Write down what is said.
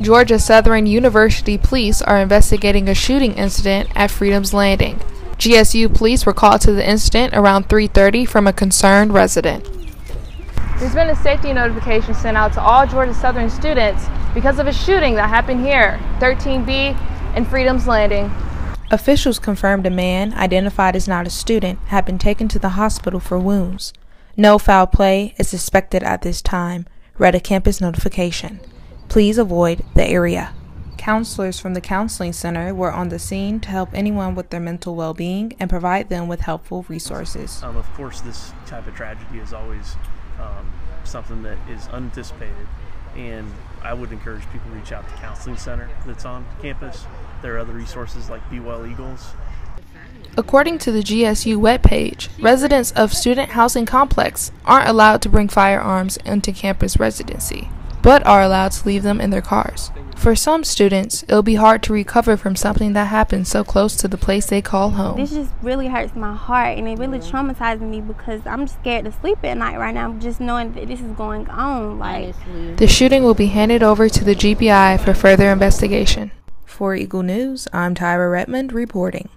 Georgia Southern University police are investigating a shooting incident at Freedom's Landing. GSU police were called to the incident around 3:30 from a concerned resident. There's been a safety notification sent out to all Georgia Southern students because of a shooting that happened here, 13B and Freedom's Landing. Officials confirmed a man, identified as not a student, had been taken to the hospital for wounds. No foul play is suspected at this time, read a campus notification. Please avoid the area. Counselors from the Counseling Center were on the scene to help anyone with their mental well being and provide them with helpful resources. Um, of course, this type of tragedy is always um, something that is unanticipated, and I would encourage people to reach out to the Counseling Center that's on campus. There are other resources like Be Well Eagles. According to the GSU webpage, residents of student housing complex aren't allowed to bring firearms into campus residency but are allowed to leave them in their cars. For some students, it'll be hard to recover from something that happened so close to the place they call home. This just really hurts my heart and it really traumatizes me because I'm scared to sleep at night right now just knowing that this is going on. Like the shooting will be handed over to the GBI for further investigation. For Eagle News, I'm Tyra Redmond reporting.